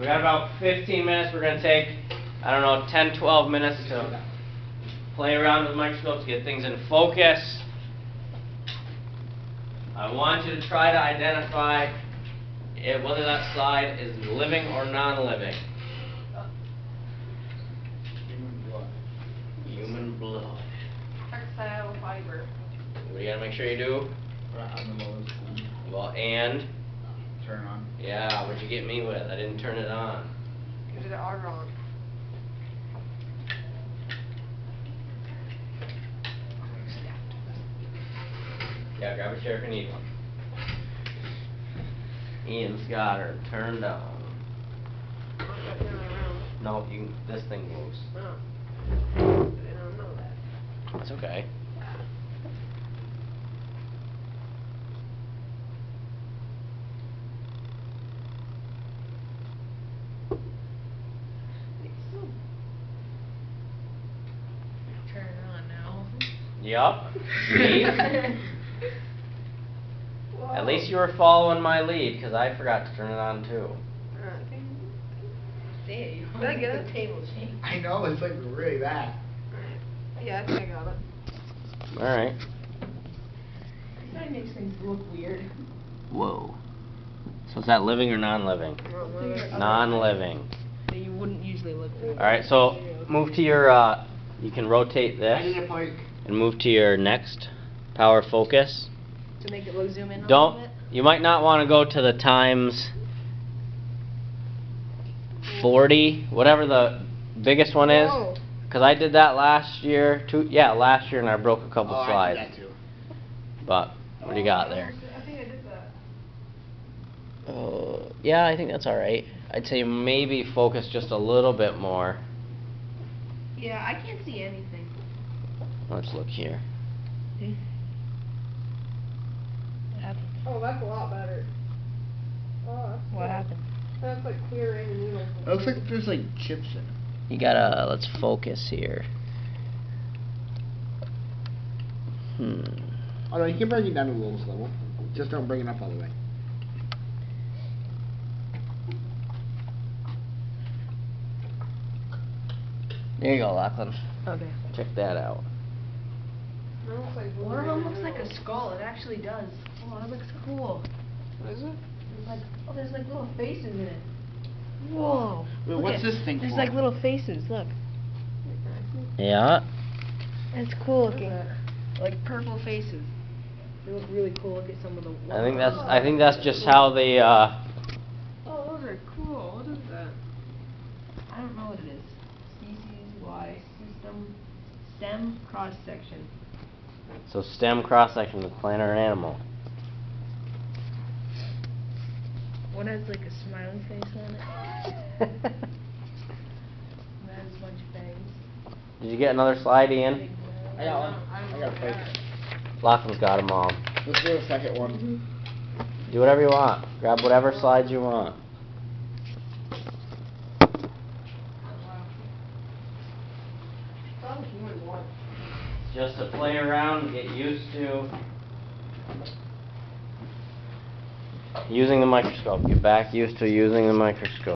we got about fifteen minutes, we're gonna take, I don't know, 10, 12 minutes to play around with microscopes, get things in focus. I want you to try to identify it, whether that slide is living or non-living. Human blood. Textile fiber. We gotta make sure you do, Right on the lowest one. well, and, Turn on. yeah, what'd you get me with? I didn't turn it on. You did it all wrong. Yeah, grab a chair if you need one. Ian's got her turned on. I'm not gonna turn it. No, you, can- this thing moves. No. I don't know that. It's okay. Turn it on now. Yup. See? At least you were following my lead, cause I forgot to turn it on too. Did I get it? Table changed. I know, it's like really bad. Yeah, I think I got it. Alright. That makes things look weird. Whoa. So is that living or non-living? Non-living. You wouldn't usually look for. Alright, so move to your, uh, you can rotate I need this a point. And move to your next power focus. To make it look zoom in a little Don't, bit? you might not wanna go to the times forty, whatever the biggest one is. Cause I did that last year, two, yeah, last year and I broke a couple Oh, I slides. did that too. But, what do you got there? I think I did that. Uh, yeah, I think that's alright. I'd say maybe focus just a little bit more. Yeah, I can't see anything. Let's look here. Oh, that's a lot better. Oh, that's What happened? That's like clear any needles. It looks like there's like chips in it. You gotta, let's focus here. Hmm. Oh no, you can bring it down to the lowest level. Just don't bring it up all the way. There you go, Lachlan. Okay. Check that out. One of them looks like a skull. It actually does. Oh, that looks cool. What is it? There's like, oh, there's like little faces in it. Whoa. Wait, Look what's at- this thing There's for? like little faces, look. Yeah. That's cool looking. Like purple faces. They look really cool. Look at some of the. I think that's, I think that's just how the, uh, Oh, those are cool. What is that? I don't know what it is. Species Y system stem cross section. So stem cross-section of plant or animal. One has like a smiling face on it. One has a bunch of bangs. Did you get another slide, Ian? I got one. I got a plate. Lachlan's got them all. Let's do a second one. Mm-hmm. Do whatever you want. Grab whatever slides you want. Just to play around, get used to using the microscope. Get back used to using the microscope.